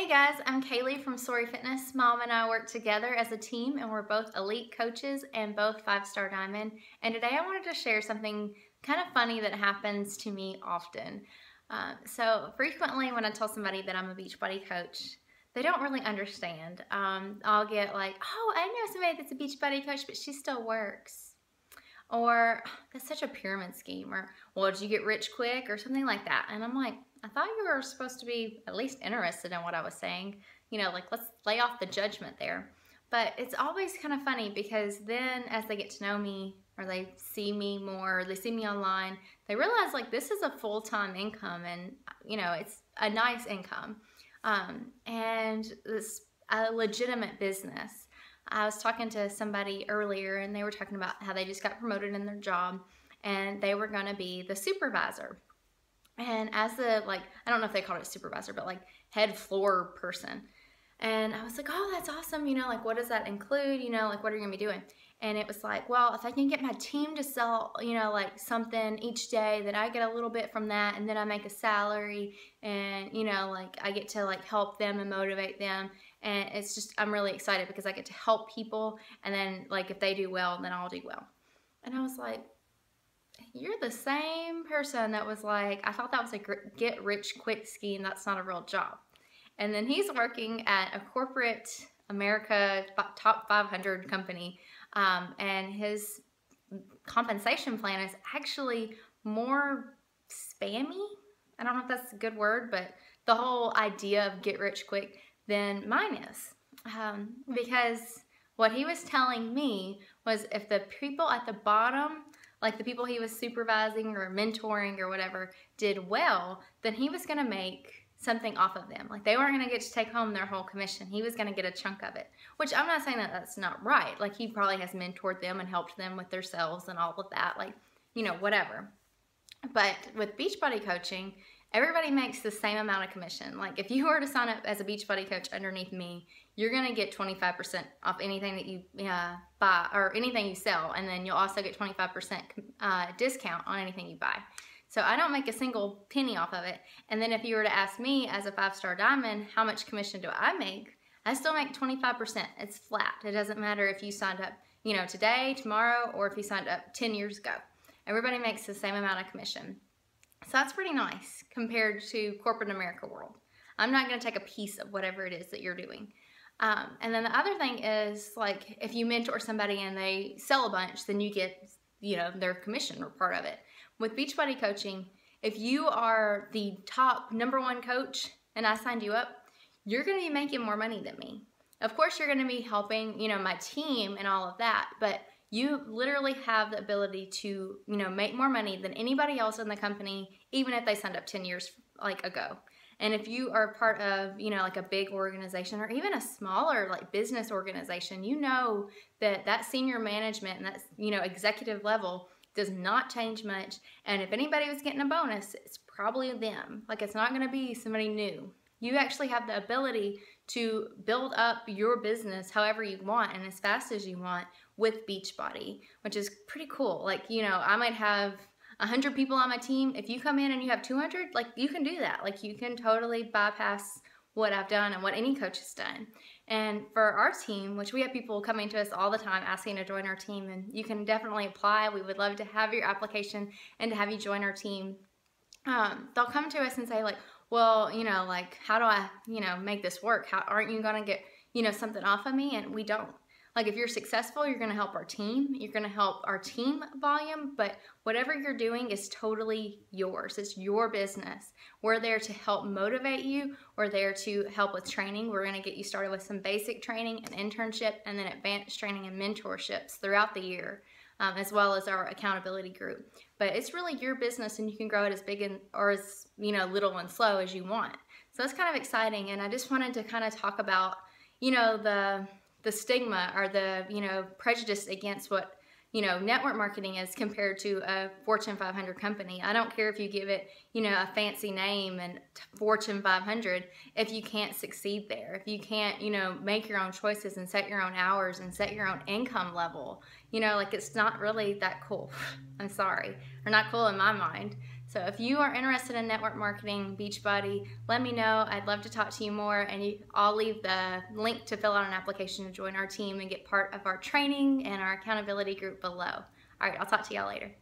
Hey guys, I'm Kalee from Sorey Fitness. Mom and I work together as a team and we're both elite coaches and both five star diamond. And today I wanted to share something kind of funny that happens to me often. Uh, so frequently when I tell somebody that I'm a Beachbody coach, they don't really understand. Um, I'll get like, oh, I know somebody that's a Beachbody coach, but she still works. Or that's such a pyramid scheme. Or, well, did you get rich quick? Or something like that. And I'm like, I thought you were supposed to be at least interested in what I was saying. You know, like let's lay off the judgment there. But it's always kind of funny because then as they get to know me or they see me more, or they see me online, they realize like this is a full-time income and you know, it's a nice income. Um, and it's a legitimate business. I was talking to somebody earlier and they were talking about how they just got promoted in their job and they were going to be the supervisor and as the, like, I don't know if they called it supervisor, but like head floor person. And I was like, oh, that's awesome. You know, like, what does that include? You know, like, what are you to be doing? And it was like, well, if I can get my team to sell, you know, like something each day, then I get a little bit from that. And then I make a salary and, you know, like I get to like help them and motivate them. And it's just, I'm really excited because I get to help people. And then, like, if they do well, then I'll do well. And I was like, you're the same person that was like, I thought that was a get rich quick scheme. That's not a real job. And then he's working at a corporate America top 500 company. Um, and his compensation plan is actually more spammy. I don't know if that's a good word, but the whole idea of get rich quick than mine is. Um, because what he was telling me was if the people at the bottom like the people he was supervising or mentoring or whatever did well, then he was going to make something off of them. Like they weren't going to get to take home their whole commission. He was going to get a chunk of it, which I'm not saying that that's not right. Like he probably has mentored them and helped them with their sales and all of that, like, you know, whatever. But with Beachbody coaching, everybody makes the same amount of commission. Like if you were to sign up as a Beachbody coach underneath me, you're gonna get 25% off anything that you uh, buy or anything you sell, and then you'll also get 25% uh, discount on anything you buy. So I don't make a single penny off of it. And then if you were to ask me as a five-star diamond, how much commission do I make? I still make 25%. It's flat. It doesn't matter if you signed up, you know, today, tomorrow, or if you signed up 10 years ago. Everybody makes the same amount of commission. So that's pretty nice compared to corporate America world. I'm not going to take a piece of whatever it is that you're doing. Um, and then the other thing is like if you mentor somebody and they sell a bunch, then you get you know their commission or part of it. With Beachbody coaching, if you are the top number one coach and I signed you up, you're going to be making more money than me. Of course, you're going to be helping you know my team and all of that, but you literally have the ability to you know make more money than anybody else in the company even if they signed up 10 years like ago. And if you are part of you know like a big organization or even a smaller like business organization you know that that senior management and that you know executive level does not change much. And if anybody was getting a bonus it's probably them. Like it's not going to be somebody new. You actually have the ability to build up your business however you want and as fast as you want with Beachbody, which is pretty cool. Like, you know, I might have 100 people on my team. If you come in and you have 200, like, you can do that. Like, you can totally bypass what I've done and what any coach has done. And for our team, which we have people coming to us all the time asking to join our team, and you can definitely apply. We would love to have your application and to have you join our team. Um, they'll come to us and say, like, well, you know, like, how do I, you know, make this work? How aren't you going to get, you know, something off of me? And we don't. Like if you're successful, you're going to help our team. You're going to help our team volume, but whatever you're doing is totally yours. It's your business. We're there to help motivate you. We're there to help with training. We're going to get you started with some basic training and internship and then advanced training and mentorships throughout the year. Um, as well as our accountability group. But it's really your business and you can grow it as big and or as you know little and slow as you want. So that's kind of exciting and I just wanted to kind of talk about you know the the stigma or the you know prejudice against what you know network marketing is compared to a Fortune 500 company. I don't care if you give it you know a fancy name and Fortune 500 if you can't succeed there, if you can't you know make your own choices and set your own hours and set your own income level, you know like it's not really that cool. I'm sorry, or not cool in my mind. So if you are interested in network marketing, Beachbody, let me know. I'd love to talk to you more, and I'll leave the link to fill out an application to join our team and get part of our training and our accountability group below. All right, I'll talk to y'all later.